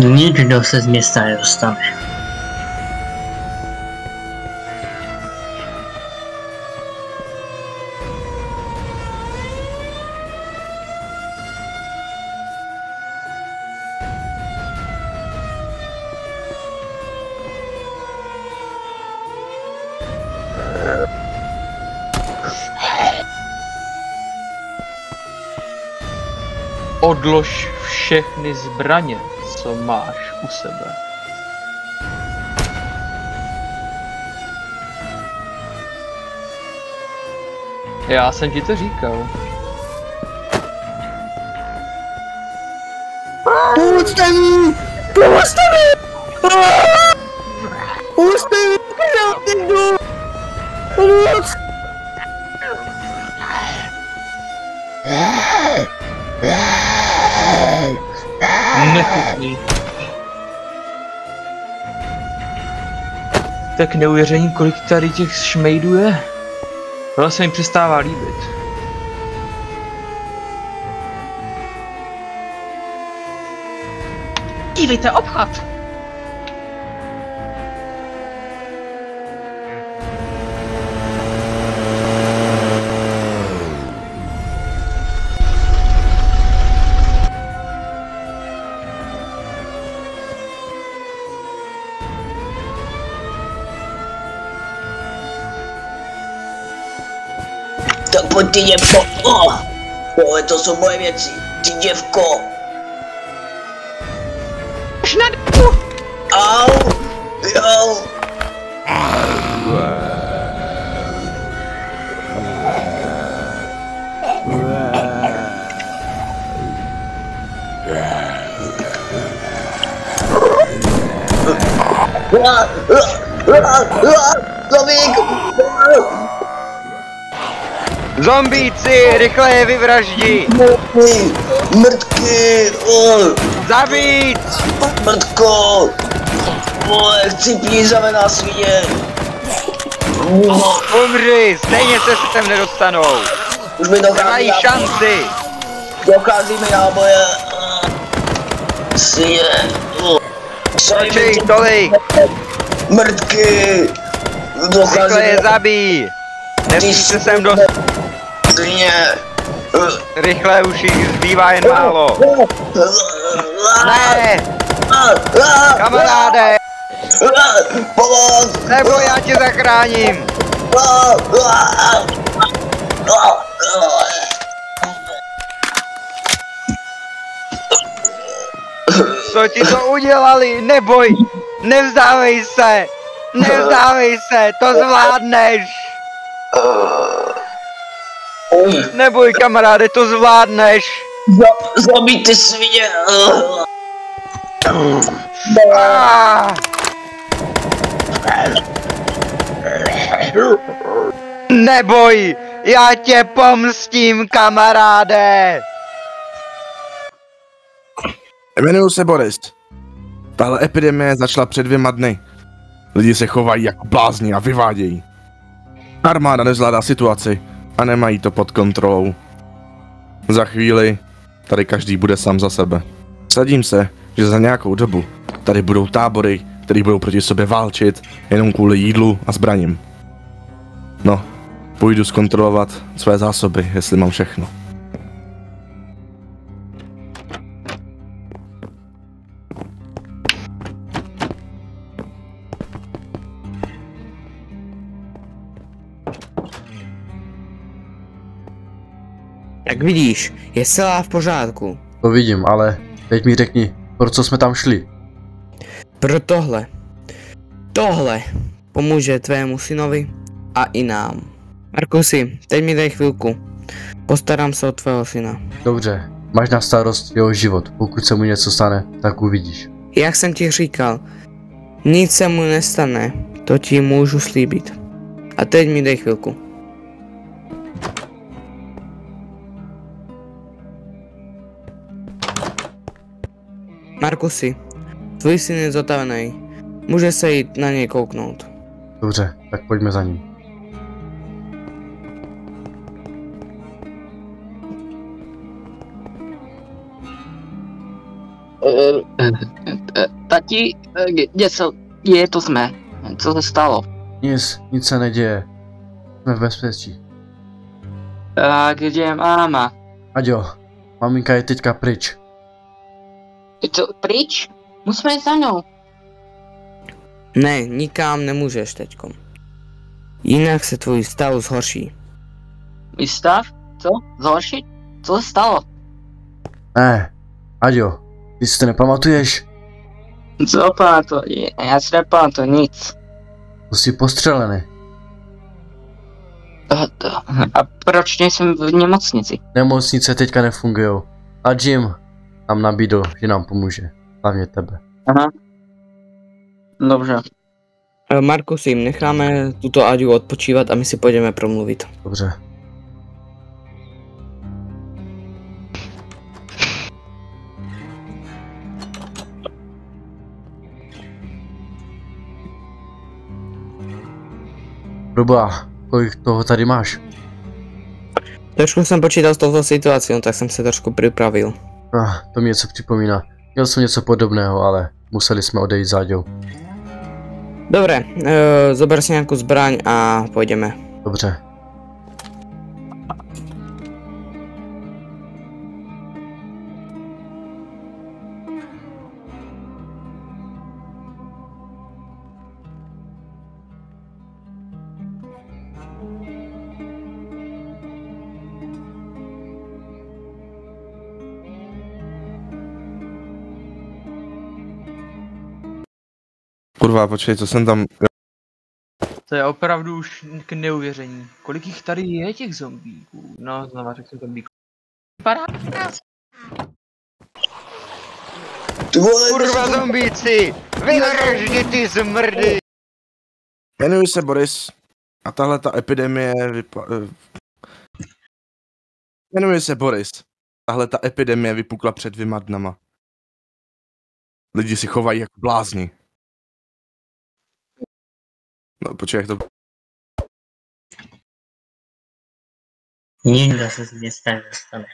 Nikdo se z města nedostane. Odlož všechny zbraně, co máš u sebe. Já jsem ti to říkal. Pomozte mi! Pomozte mi! Pomozte mi! Já někdo! Pomoc! Nechutný. Tak neuvěření, kolik tady těch šmejdů je. Tohle se mi přestává líbit. Dívejte, obchod! Tak pojď ty děvko! Oh! Tohle to jsou moje věci! Ty děvko! Už na d***u! Au! Au! Ah, Zombíci, rychle je vyvraždí! Mrtky! Mrtky! Oh, Zabít! mrtko! Vole, chci plízavé na svině! Umři, stejně se sem nedostanou! už mi dochází Nemají náboje. šanci! Dochází mi náboje. Svině. Oh. Točej tolik! Mrtky! Dochází Rychle je zabij! Nesmí se sem dost... svině. Rychle už jich zbývá jen málo! Ne! Kamaráde! Pomoc! Nebo já tě zachráním! Co ti to udělali? Neboj! Nevzdávej se! Nevzdávej se! To zvládneš! Neboj kamaráde, to zvládneš! Zabít ty svině! Ah! Neboj! Já tě pomstím, kamaráde! Jmenuji se Boris. Tahle epidemie začala před dvěma dny. Lidi se chovají jako blázni a vyvádějí. Armáda nezvládá situaci a nemají to pod kontrolou. Za chvíli tady každý bude sám za sebe. Sadím se, že za nějakou dobu tady budou tábory, které budou proti sobě válčit jenom kvůli jídlu a zbraním. No, půjdu zkontrolovat své zásoby, jestli mám všechno. Jak vidíš, je celá v pořádku. To vidím, ale teď mi řekni, pro co jsme tam šli. Pro tohle. Tohle pomůže tvému synovi a i nám. Markusi, teď mi dej chvilku. Postarám se o tvého syna. Dobře, máš na starost jeho život. Pokud se mu něco stane, tak uvidíš. Jak jsem ti říkal, nic se mu nestane, to ti můžu slíbit. A teď mi dej chvilku. Markusi, tvůj syn je zotavený. Může se jít na něj kouknout. Dobře, tak pojďme za ním. Tati, eh, kde se, je to jsme? Co se stalo? Nic, nic se neděje. Jsme v bezpečí. A kde je máma? Aďo, maminka je teďka pryč. Je to pryč? Musíme jít za mnou. Ne, nikam nemůžeš teďkom. Jinak se tvůj stav zhorší. Můj stav? Co? Zhoršit? Co se stalo? Ne, Aďo, ty si to nepamatuješ? Co pamatuju? Já si nepamatuju nic. To jsi postřelený. A, to- a proč nejsem v nemocnici? Nemocnice teďka nefungují. A Jim nám nabídl, že nám pomůže. Hlavně tebe. Aha. Dobře. Eh, Markusi, necháme tuto Aďu odpočívat a my si půjdeme promluvit. Dobře. Ruba, kolik toho tady máš? Trošku jsem počítal s touto situací, no tak jsem se trošku připravil. Ah, to mi něco připomíná. Měl jsem něco podobného, ale museli jsme odejít záďou. Dobre, e, zober si nějakou zbraň a půjdeme. Dobře. Kurva, počkej, co jsem tam... To je opravdu už k neuvěření. Kolik jich tady je těch zombíků? No, znova řekl zombíků. Vypadá Ty vole, Kurva zombíci! Vydržte ty zmrdy! Jmenuji se Boris a tahle ta epidemie vypa... eh, Jmenuji se Boris. Tahle ta epidemie vypukla před dvěma dnama. Lidi si chovají jako blázni. Počkej, jak to... Nikdo se z města nedostane.